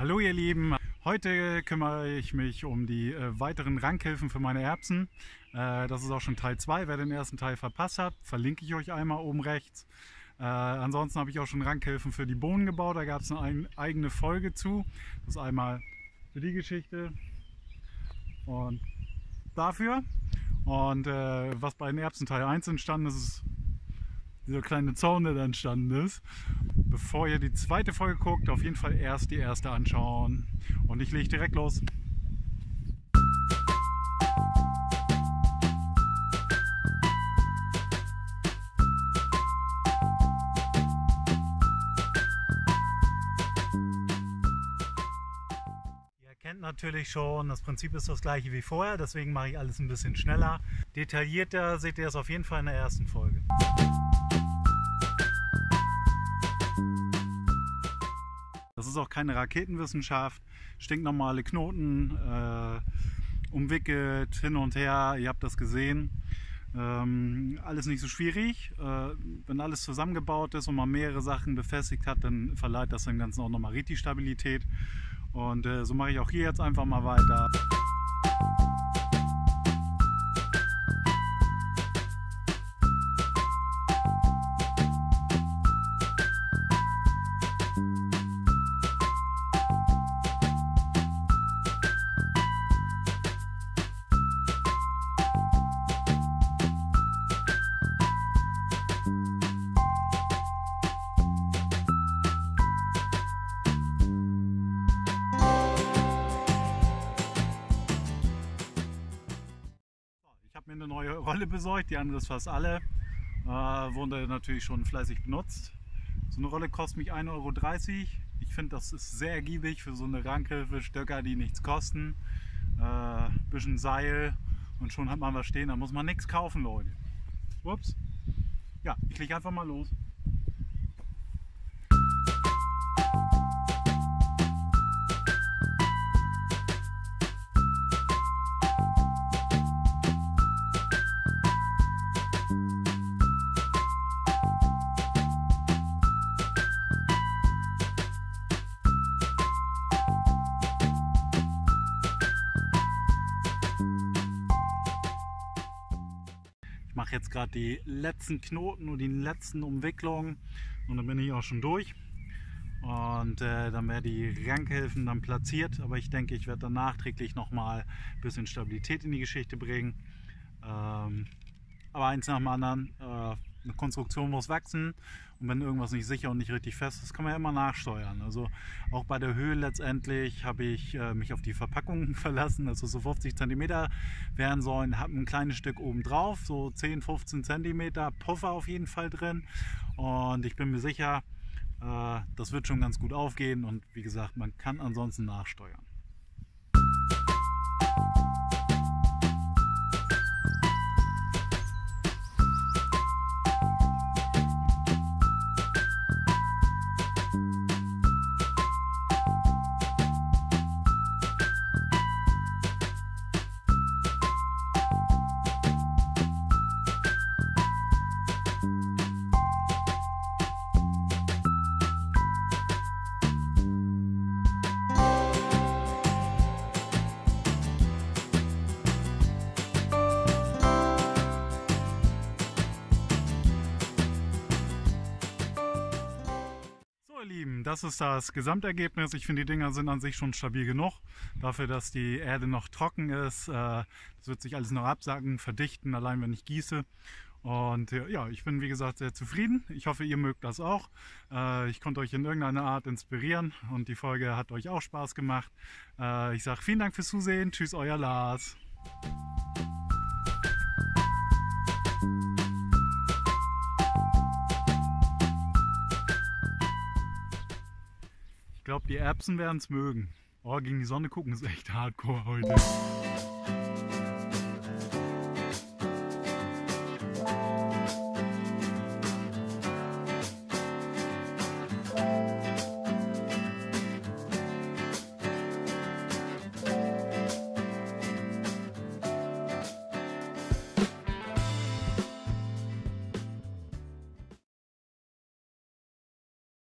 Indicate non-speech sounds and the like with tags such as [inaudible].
Hallo ihr Lieben, heute kümmere ich mich um die äh, weiteren Rankhilfen für meine Erbsen. Äh, das ist auch schon Teil 2, wer den ersten Teil verpasst hat, verlinke ich euch einmal oben rechts. Äh, ansonsten habe ich auch schon Rankhilfen für die Bohnen gebaut, da gab es eine ein, eigene Folge zu. Das ist einmal für die Geschichte und dafür. Und äh, was bei den Erbsen Teil 1 entstanden ist, ist dieser kleine Zaun, der da entstanden ist. Bevor ihr die zweite Folge guckt, auf jeden Fall erst die erste anschauen. Und ich lege direkt los. Natürlich schon, das Prinzip ist das gleiche wie vorher, deswegen mache ich alles ein bisschen schneller. Detaillierter seht ihr es auf jeden Fall in der ersten Folge. Das ist auch keine Raketenwissenschaft. Stinknormale Knoten, äh, umwickelt, hin und her. Ihr habt das gesehen. Ähm, alles nicht so schwierig. Äh, wenn alles zusammengebaut ist und man mehrere Sachen befestigt hat, dann verleiht das dem Ganzen auch nochmal richtig Stabilität. Und äh, so mache ich auch hier jetzt einfach mal weiter. Mir eine neue Rolle besorgt, die andere ist fast alle. Äh, wurde natürlich schon fleißig benutzt. So eine Rolle kostet mich 1,30 Euro. Ich finde, das ist sehr ergiebig für so eine Ranke, für Stöcker, die nichts kosten. Äh, bisschen Seil und schon hat man was stehen. Da muss man nichts kaufen, Leute. Ups. Ja, ich lege einfach mal los. Mache jetzt gerade die letzten Knoten und die letzten Umwicklungen und dann bin ich auch schon durch. Und äh, dann werden die Rankhilfen dann platziert, aber ich denke, ich werde dann nachträglich nochmal ein bisschen Stabilität in die Geschichte bringen. Ähm, aber eins nach dem anderen, äh, eine Konstruktion muss wachsen und wenn irgendwas nicht sicher und nicht richtig fest ist, kann man ja immer nachsteuern. Also auch bei der Höhe letztendlich habe ich äh, mich auf die Verpackung [laughs] verlassen, also so 50 cm werden sollen, habe ein kleines Stück oben drauf, so 10, 15 cm Puffer auf jeden Fall drin und ich bin mir sicher, äh, das wird schon ganz gut aufgehen und wie gesagt, man kann ansonsten nachsteuern. Das ist das Gesamtergebnis. Ich finde die Dinger sind an sich schon stabil genug. Dafür, dass die Erde noch trocken ist. äh, Das wird sich alles noch absagen, verdichten, allein wenn ich gieße. Und äh, ja, ich bin wie gesagt sehr zufrieden. Ich hoffe, ihr mögt das auch. Äh, Ich konnte euch in irgendeiner Art inspirieren und die Folge hat euch auch Spaß gemacht. Ich sage vielen Dank fürs Zusehen. Tschüss, euer Lars. Ich glaube, die Erbsen werden es mögen. Oh, gegen die Sonne gucken ist echt hardcore heute.